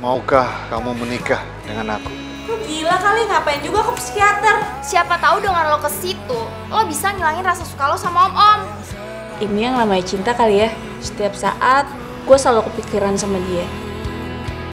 maukah kamu menikah dengan aku? Lu gila kali ngapain juga ke psikiater? Siapa tahu dengan lo ke situ, lo bisa ngilangin rasa suka lo sama om-om. Ini yang namanya cinta kali ya. Setiap saat gue selalu kepikiran sama dia.